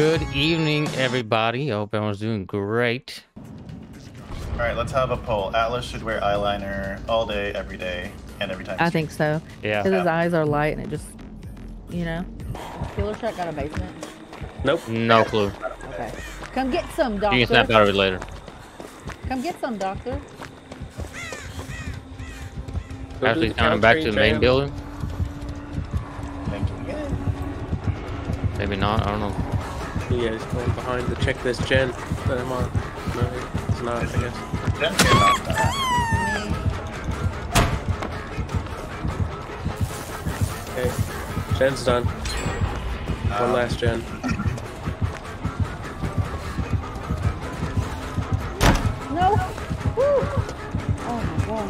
Good evening, everybody. I hope everyone's doing great. All right, let's have a poll. Atlas should wear eyeliner all day, every day, and every time. I think so. Yeah. Because his eyes are light and it just, you know. Killer Shack got a basement. Nope. No clue. Okay. Come get some, doctor. You can snap out of it later. Come get some, doctor. Go Ashley's coming back to the main Caltrain building. Thank you. Maybe not. I don't know. Tram. Yeah, he's going behind to check this gen that I'm on. No, it's not, I guess. Jen came last time. Okay. Gen's done. One last gen. No. Woo. Oh my god.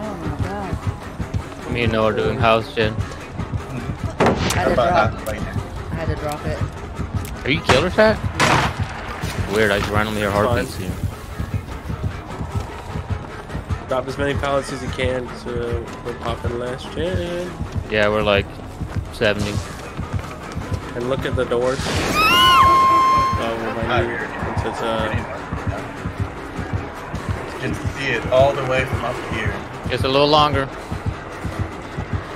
Oh my god. Me and Noah are doing house, Jen. I had to drop. half right now. I had to drop it. Are you killer chat? Weird. I just randomly hear heartbeats Fine. here. Drop as many pallets as you can, so we're popping last gen. Yeah, we're like 70. And look at the doors. Oh, remind you, here. since it's uh, You can see it all the way from up here. It's a little longer.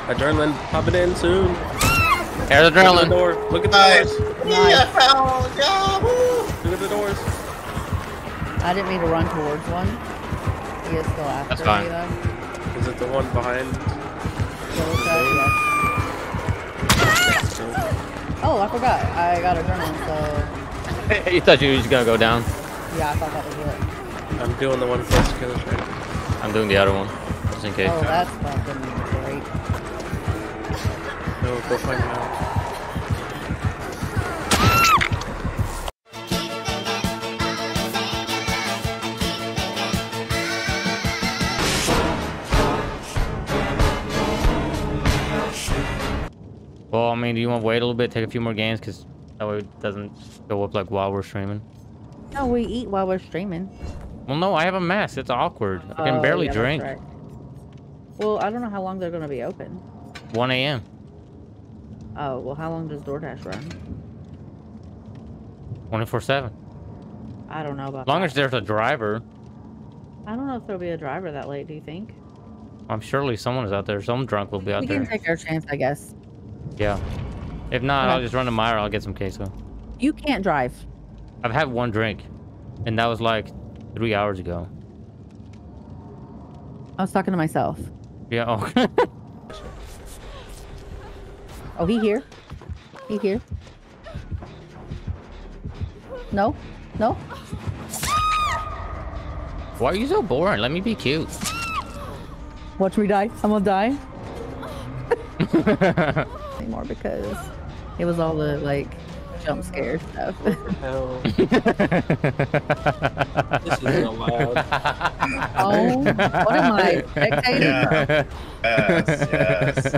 adrenaline, pop it in soon. Here's Look at the adrenaline. door. Look at the Nice. doors. Yeah, found. Yeah. Look at the doors. I didn't mean to run towards one. He is still after That's fine. me though. Is it the one behind? Killer Shack, yes. So, Oh, I forgot. I got adrenaline, so you thought you were just gonna go down. yeah, I thought that was it. I'm doing the one close to Killer Shack. I'm doing the other one, just in case. Oh, that's fucking great. No, go find out. Well, I mean, do you want to wait a little bit, take a few more games, because that way it doesn't go up like while we're streaming? No, we eat while we're streaming. Well, no, I have a mess. It's awkward. I can Oh, barely yeah, drink. right. Well, I don't know how long they're gonna be open. 1 a.m. Oh, well, how long does DoorDash run? 24 7. I don't know about As long that. as there's a driver, I don't know if there'll be a driver that late. Do you think? I'm surely someone is out there. Some drunk will be out we there. can take our chance, I guess. Yeah. If not, Okay. I'll just run to Meijer. I'll get some queso. You can't drive. I've had one drink, and that was like three hours ago. I was talking to myself. Yeah. Oh. Oh, he here? He here? No? No? Why are you so boring? Let me be cute. Watch me die. I'm gonna die. Anymore because it was all the like jump scare stuff. Hell, this isn't allowed. oh, what am I? Spectating? Yeah. Yes, yes.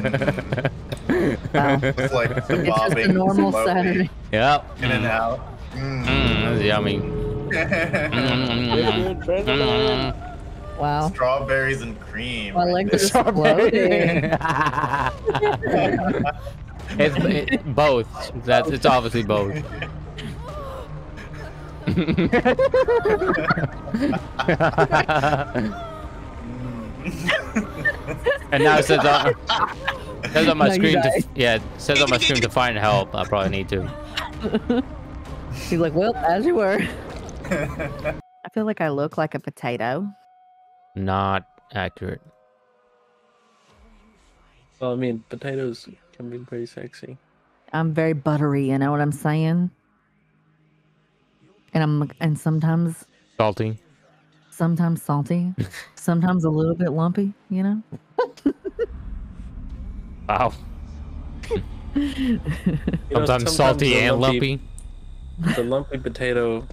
Wow. It's like the It's just a normal Saturday. yep. In and out. Mm. Mm, that's yummy. Mm, mm, mm, Wow. Strawberries and cream. My right legs there. are exploding. it's it, both. That's it's obviously both. and now it says on, it says on my No, screen to yeah, it says on my screen to find help. I probably need to. He's like, well, as you were. I feel like I look like a potato. Not accurate. Well, I mean, potatoes can be pretty sexy. I'm very buttery, you know what I'm saying? And I'm and sometimes Salty. sometimes salty, sometimes a little bit lumpy, you know? Wow. You know, Sometimes, salty the and lumpy. The lumpy potato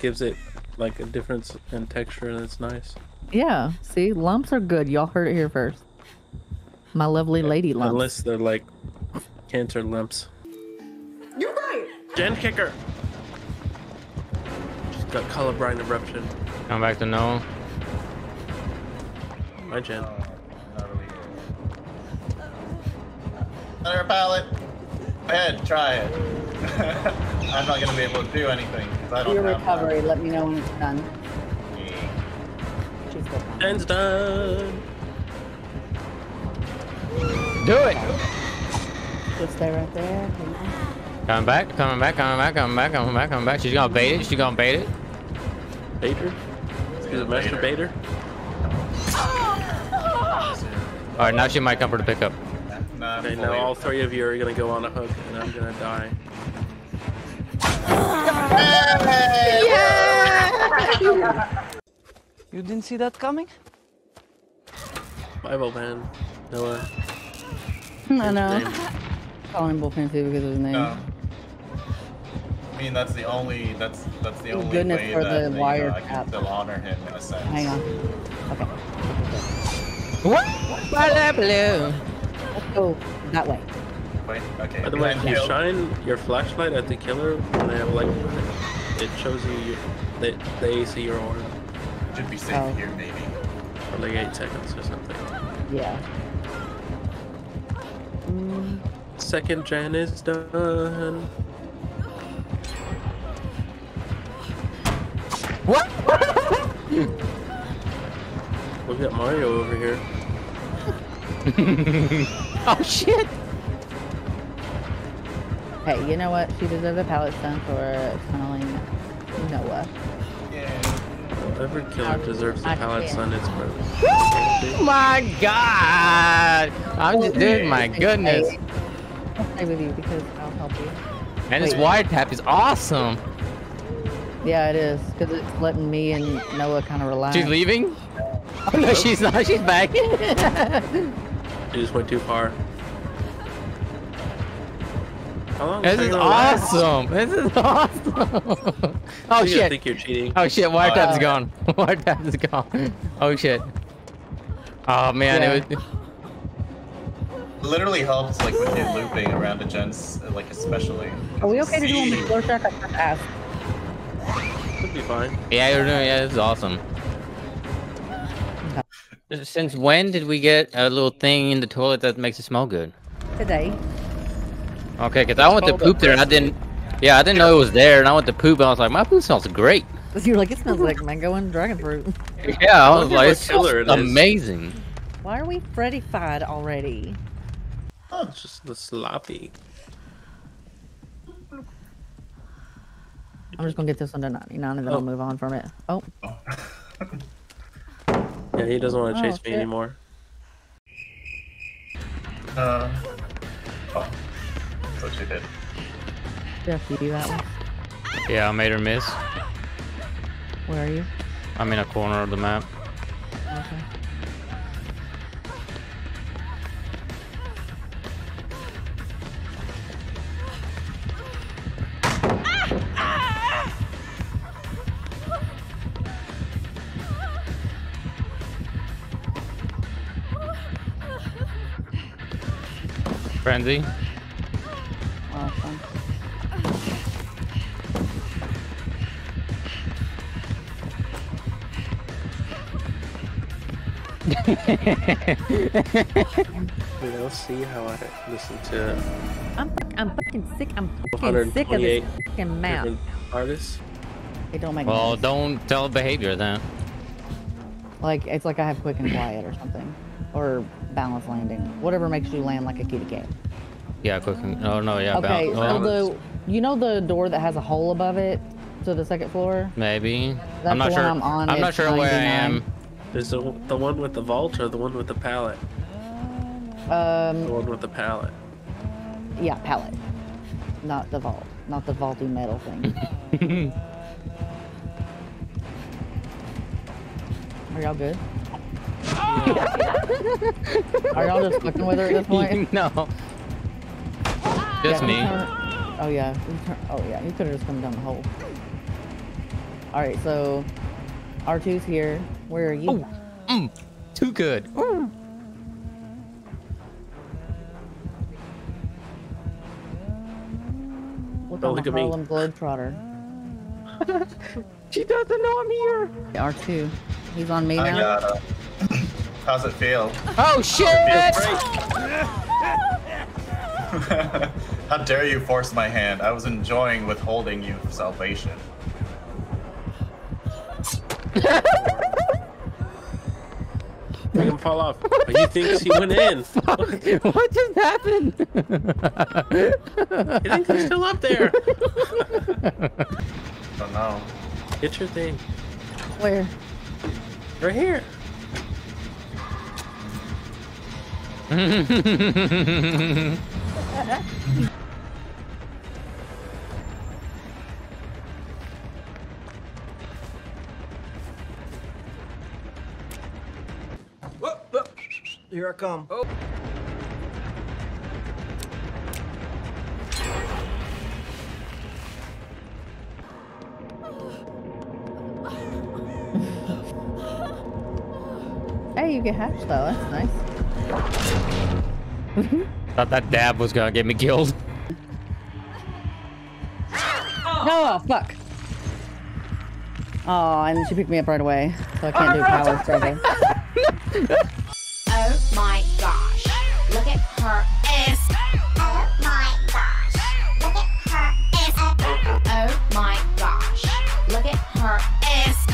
gives it like a difference in texture, and it's nice. Yeah. See, lumps are good. Y'all heard it here first. My lovely lady lumps. Unless they're like cancer lumps. You're right. Gen kicker. She's got Call of Brine eruption. Come back to Noah. My gen. Not really. Another pallet. Go ahead, try it. I'm not gonna be able to do anything because I don't Your have recovery. Let me know when it's done. That. Yeah. She's still fine. End's done. Do it. Just stay right there. Coming back, coming back, coming back, coming back, coming back, coming back. She's gonna bait it. She's gonna bait it. Bader? He's a master baiter. All right, now she might come for the pickup. Okay, now all three of you are gonna go on a hook, and I'm gonna die. You didn't see that coming? Bible man. Noah. Hmm, I know. Name. Calling him Bullpen too because of his name. No. I mean, that's the only. That's that's the Thank only goodness way for that the you uh, know, wire I can still honor him in a sense. Hang on. Okay. What? blue. Let's go that way. Wait. Okay. By the way, if you you. shine your flashlight at the killer when they have light, it shows you your, the, the AC your aura should be safe Oh. here, maybe. for like 8 seconds or something. Yeah. Mm, Second gen is done. What? We've got Mario over here. oh shit. hey, you know what? She deserves a pallet stun for tunneling Noah. Yeah. Every killer deserves the pallet can't. sun. It's broken. Oh my god. I'm just, dude, my goodness. I'll stay with you because I'll help you. And this Wait. wiretap is awesome. Yeah, it is because it's letting me and Noah kind of relax. She's leaving? Oh no, she's not. She's back. You just went too far. How this is awesome. This is awesome. oh I think I shit. think you're cheating. Oh shit, wiretap's Uh, gone. Wiretap is gone. Oh shit. Oh man, Yeah. it was. Literally helps like when you're looping around the gens, like especially. Are we okay to do on the floor track? I have to ask. Could be fine. Yeah, you're doing. Yeah, this is awesome. Since when did we get a little thing in the toilet that makes it smell good? Today. Okay, because I went to poop there and I didn't. Yeah, I didn't know it was there, and I went to poop and I was like, my poop smells great. You're like, it smells like mango and dragon fruit. Yeah, I was Look like, what it smells killer amazing. Why are we Freddy-fied already? Oh, it's just the sloppy. I'm just gonna get this one to 99 and then I'll Oh. move on from it. Oh, Yeah, he doesn't want to Oh, chase me shit. anymore. Uh, oh, that's what you did. Jeff, you do that one. Yeah, I made her miss. Where are you? I'm in a corner of the map. Okay. Frenzy. You know, see how I listen to I'm, I'm fucking sick. I'm fucking sick of this fucking map. artists. It don't make Well, sense. don't tell behavior then. Like it's like I have quick and quiet or something, or Balanced Landing, whatever makes you land like a kitty cat. Yeah, cooking. Oh no, yeah. Okay, bounce. so the you know the door that has a hole above it to the second floor. maybe. That's I'm not the sure. one I'm on, I'm not it's sure where I am. Is the the one with the vault or the one with the pallet? The Um, one with the pallet. yeah, pallet, not the vault, not the vaulty metal thing. Are y'all good? Are y'all just fucking with her at this point? no. Just Yeah, me. turn- Oh yeah. turn- Oh yeah. You could have just come down the hole. All right. So R2's here. Where are you? Mm, too good. Look Don't on look the at me. Harlem Globetrotter. She doesn't know I'm here. R2. He's on me I now. gotta. How's it feel? Oh shit! How dare you force my hand? I was enjoying withholding you for salvation. Make him fall off. But he thinks he went in. what just happened? He thinks he's still up there. Don't know. Get your thing. Where? Right here. Here I come. Oh. Hey, you get hatched though. That's nice. Thought that dab was gonna get me killed. Oh, fuck. Oh, and she picked me up right away, so I can't do power forever. her ass. Oh my gosh. Look at her ass. Oh my gosh. Look at her ass.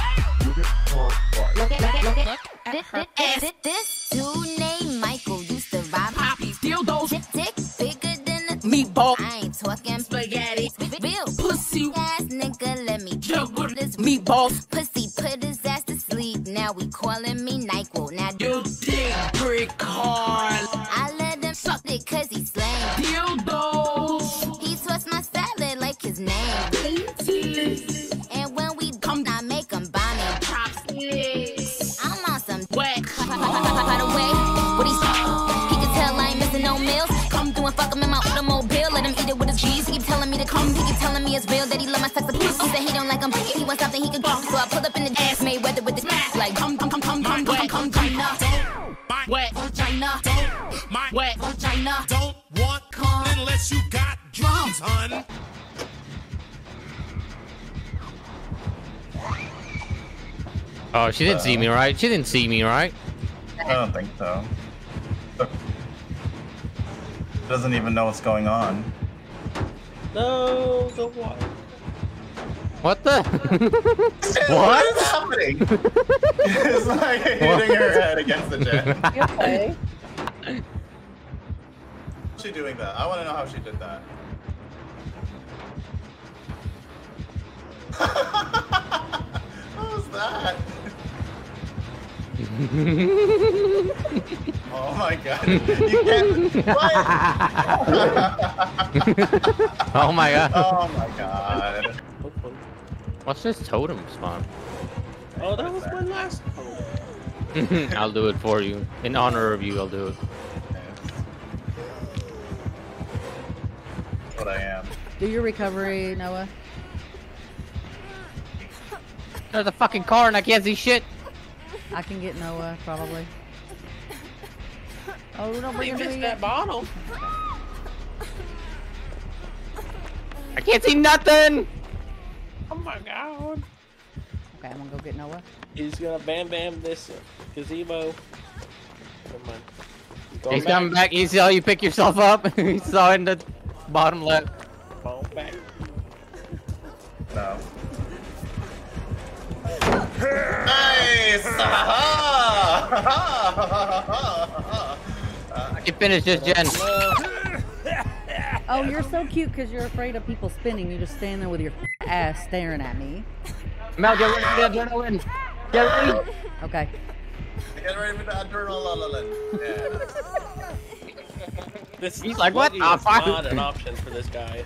Look at, look at, look at her ass. This dude named Michael used to rob Poppy's dildos. Dick, dick, bigger than a meatball. I ain't talking spaghetti. Real pussy ass nigga, let me juggle this meatball. Pussy put his ass to sleep. Now we calling Oh, she didn't see me, right? She didn't see me, right? I don't think so. Doesn't even know what's going on. No, the what? What the? what is happening? it's like hitting her head against the jet. Okay? How's she doing that? I want to know how she did that. Oh my god. You can't. What? oh my god. oh my god. What's this totem spawn? Oh, that was my last one. I'll do it for you. In honor of you, I'll do it. That's what I am. Do your recovery, Noah. There's a fucking car and I can't see shit. I can get Noah, probably. Oh, don't bring You him to missed that yet. bottle. I can't see nothing. Oh my god. Okay, I'm gonna go get Noah. He's gonna bam bam this gazebo. Never mind. Going He's coming back. You see how you pick yourself up? you saw in the bottom left. Fall back. No. Nice! I can finish this gen. Oh, you're so cute because you're afraid of people spinning. You just stand there with your ass staring at me. Mel, get ready for the adrenaline. Get ready. Okay. Get ready for the adrenaline. Yeah. This He's like, what the fuck? not an option for this guy.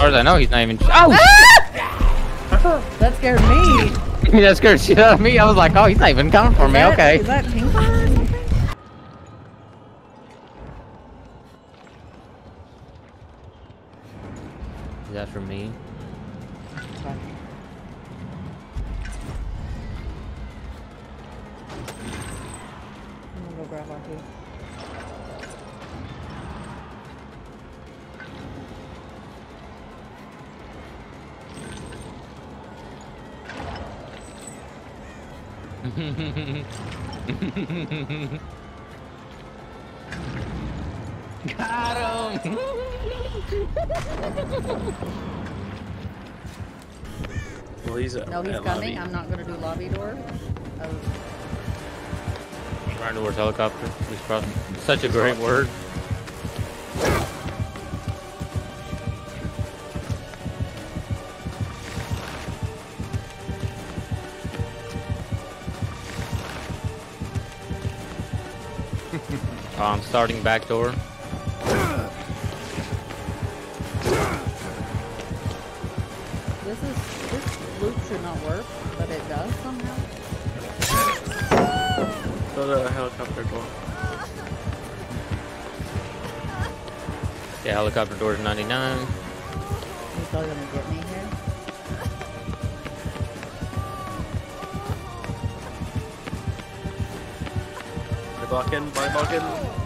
Far as I know, he's not even. Oh! That scared me. that scared shit out of me. I was like, oh, he's not even coming for me. That- Okay. Is that pink or something? Is that for me? I'm gonna go grab our food. Got him. Well, he's at, No, he's coming. lobby. I'm not gonna do lobby door. Oh, Trying towards helicopter. Just cross. Such a great word. Starting back door. this is this loop should not work, but it does somehow. Go to the helicopter door. Yeah, helicopter doors 99. He's still gonna get me here. By blocking, by blocking.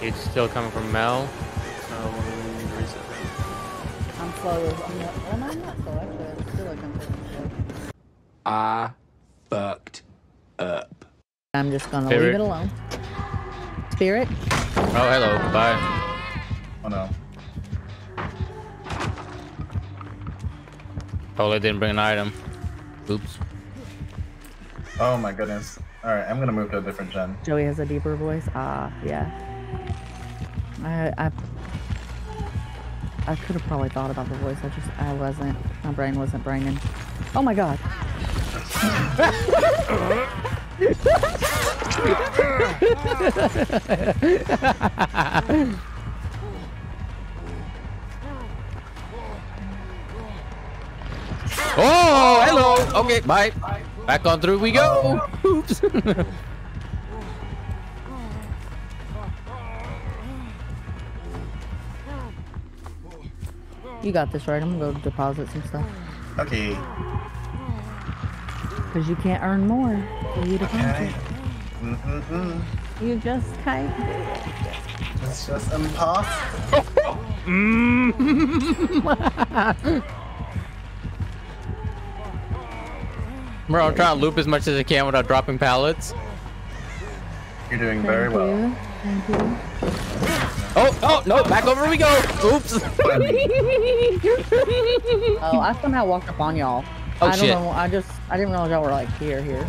It's still coming from Mel. Um, reset that. I'm slow. as- I'm not, well, I'm not slow. Actually, I feel like I'm pretty slow. I fucked up. I'm just gonna leave it alone. Spirit. Oh, hello. Bye. Oh no. Oh, they didn't bring an item. Oops. Oh my goodness. Alright, I'm gonna move to a different gen. Joey has a deeper voice. Ah, yeah. I I I could have probably thought about the voice. I just I wasn't. My brain wasn't braining. Oh my god. Oh, hello. Okay, bye. Back on through we go. Oops. You got this right. I'm gonna go deposit some stuff. Okay. Cause you can't earn more for you to Okay. Mm-mm-mm. You just can't. It's just impossible. Bro, I'm trying to loop as much as I can without dropping pallets. You're doing very Thank well. you. Thank you. Oh, oh, no, back over we go. Oops. Oh, I somehow walked up on y'all. Oh, I don't shit. know. I just I didn't realize y'all were like here, here.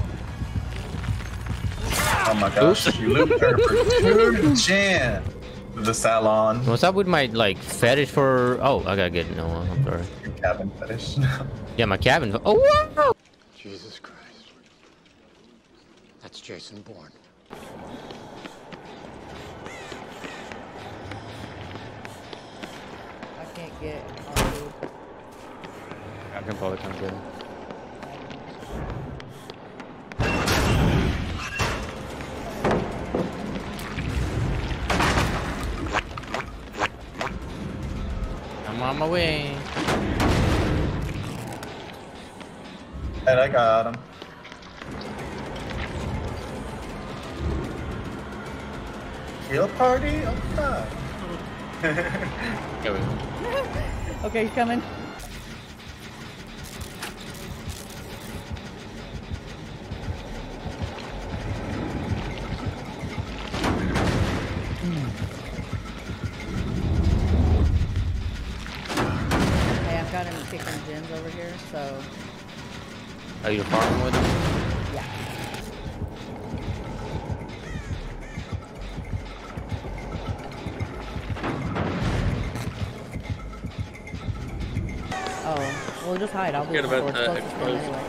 Oh my gosh, you looped her for two gen. The salon, What's up with my, like, fetish for... Oh, I gotta get it. No, I'm sorry. your cabin fetish. Yeah, my cabin. Oh, wow. Jesus Christ. That's Jason Bourne. I can't get. Oh, I can probably come get it. I'm on my way. and I got him. Kill party? Oh god. Here okay, he's coming. Hey, I've got him kicking gens over here, so Are you farming with him? Well, just hide. I'll Forget about the it's closest to him exposed. anyway.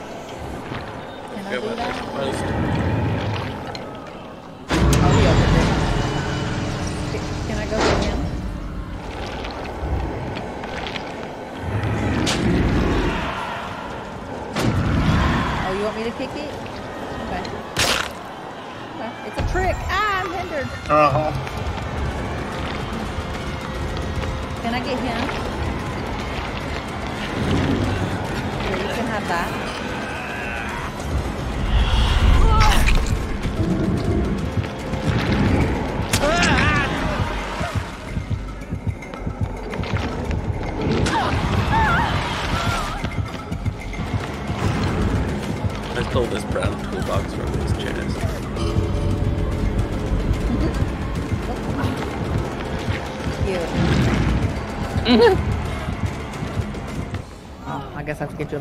Can I do that? exposed.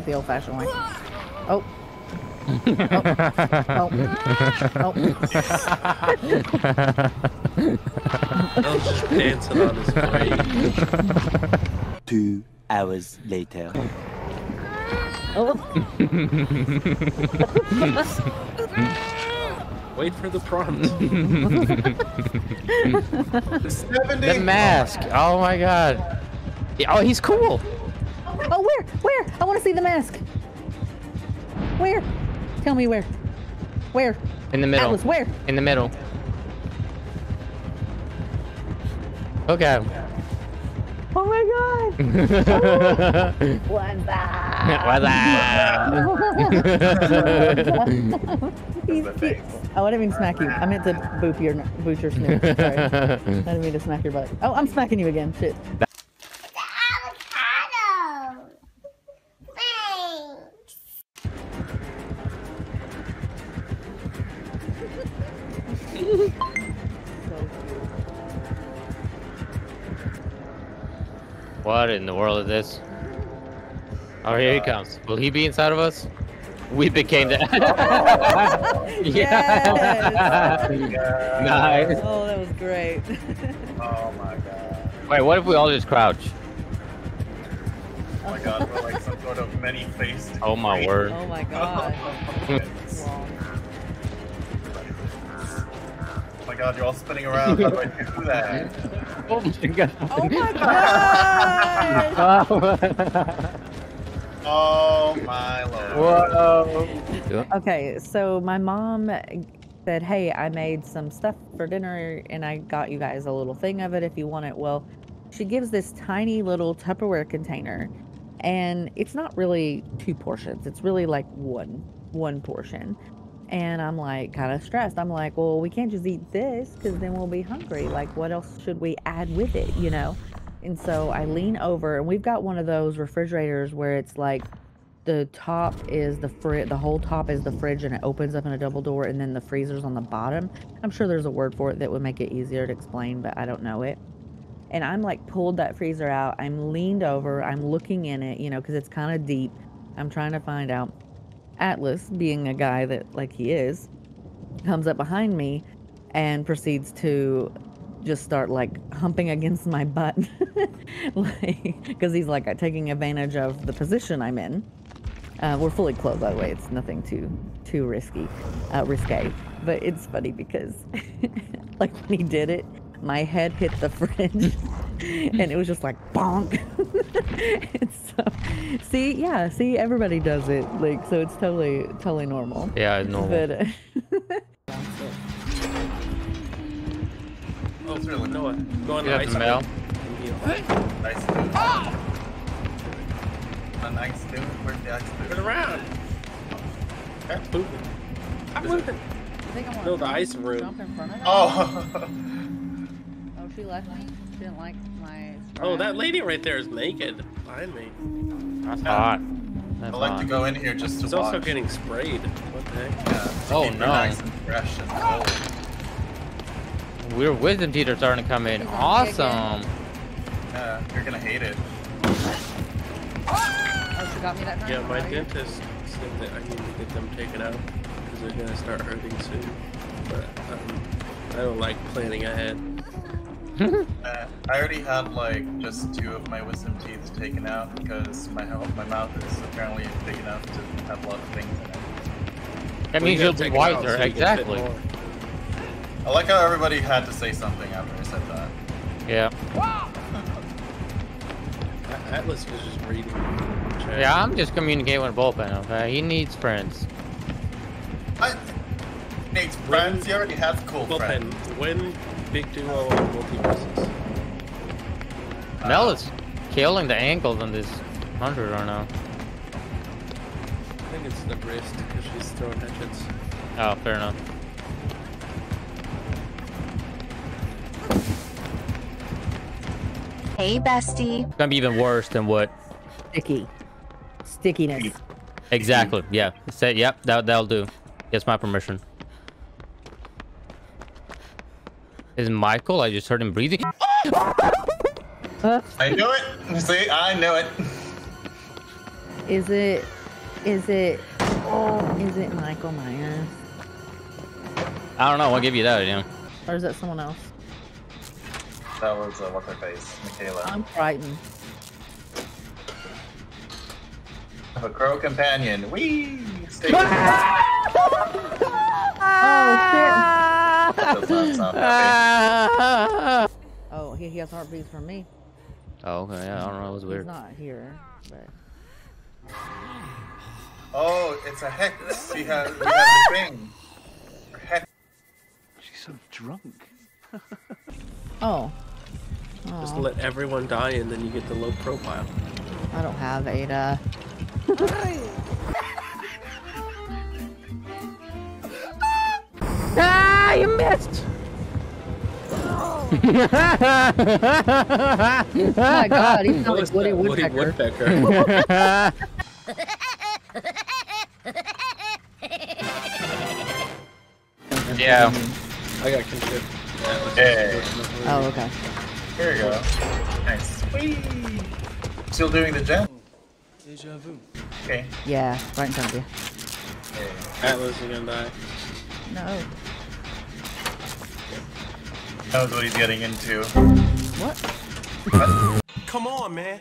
I guess I have to get you up the old-fashioned way. Oh. oh. Oh. I was just dancing on his grave. Two hours later. Oh. Wait for the prompt. the mask. Oh my god. Oh, he's cool. Oh, where? Where? I want to see the mask. Where? Tell me where. Where? In the middle. Atlas, where? In the middle. Okay. Oh my god! What's that? What's He's cute. Oh, I didn't mean to smack you. I meant to boop your boot your snoot. Sorry. I didn't mean to smack your butt. Oh, I'm smacking you again. Shit. What in the world of this? Oh, here he uh, comes. Will he be inside of us? We became the. Yes. nice. Oh, that was great. Oh my god. Wait, what if we all just crouch? Oh my god, we're like some sort of many-faced. Oh my word. Oh my god. God, you're all spinning around. How do I do that? Oh my god. Oh my god. Oh my lord. Whoa. Okay, so my mom said, Hey, I made some stuff for dinner and I got you guys a little thing of it if you want it. Well, she gives this tiny little Tupperware container and it's not really two portions, it's really like one one portion. And I'm like kind of stressed. I'm like, well, we can't just eat this because then we'll be hungry. Like, what else should we add with it, you know? And so I lean over, and we've got one of those refrigerators where it's like the top is the fridge, the whole top is the fridge, and it opens up in a double door, and then the freezer's on the bottom. I'm sure there's a word for it that would make it easier to explain, but I don't know it. And I'm like pulled that freezer out. I'm leaned over. I'm looking in it, you know, because it's kind of deep. I'm trying to find out. Atlas, being a guy that like he is, comes up behind me and proceeds to just start like humping against my butt. Like because he's like taking advantage of the position i'm in. Uh, we're fully clothed by the way. It's nothing too too risky uh, risque. But it's funny because like when he did it my head hit the fridge and it was just like bonk and so see yeah see everybody does it like so it's totally totally normal Yeah, it's normal. but uh, Oh, really? Noah, go on You the ice the mail? Nice dude. A nice dude. Where's the ice dude? Turn around. That's moving. I'm moving. I think I want No, the ice room. jump in front of her. Oh. Oh, she left me. She didn't like my. Oh, that lady right there is naked behind me. That's hot. I like hot. to go in here just to She's watch. also getting sprayed. What the heck? Yeah, Oh, no. Nice and fresh and cold. We're wisdom teeth are starting to come in. Awesome. Yeah, you're gonna hate it. Oh, she got me that time. Yeah, my dentist said that I need to get them taken out because they're gonna start hurting soon. But um, I don't like planning ahead. Uh, I already had like just two of my wisdom teeth taken out because my my mouth is apparently big enough to have a lot of things in it. That means you you'll be take it wiser. so you can fit exactly. I like how everybody had to say something after I said that. Yeah. A- Atlas was just reading. Yeah, I'm just communicating with Bullpen, okay? He needs friends. I, Nate's friends, he already has cool Bullpen, friends. win big duo on multiverses. Mel is killing the ankles on this hunter right now. I think it's the wrist because she's throwing hatchets. Oh, fair enough. Hey, bestie. It's gonna be even worse than what. Sticky. Stickiness. Exactly. Yeah. Say yep. That that'll do. Gets my permission. Is Michael? I just heard him breathing. I knew it. See, I knew it. Is it? Is it? Oh, is it Michael Myers I don't know. I'll give you that. Yeah. or is that someone else? That was uh, what's her face, Michaela. I'm frightened. I have a crow companion. Wee! Stay with me. Oh That does not sound happy. shit! Oh, he, he has heartbeats from me. Oh, okay. Yeah, I don't know. It was weird. He's weird. not here, but Oh, it's a hex. We have, we have the thing. Hex. She's so drunk. oh, Just oh, let everyone die and then you get the low profile. I don't have Ada. ah, you missed! Oh my god, he sounds What like was Woody that? Woody Woodpecker. Woodpecker. yeah. I got control. Hey, Oh, okay. here you go. Nice. Whee! Still doing the gem? Okay. Yeah, right in front of you. okay. Atlas is gonna die. No. Knows what he's getting into. What? Come on, man.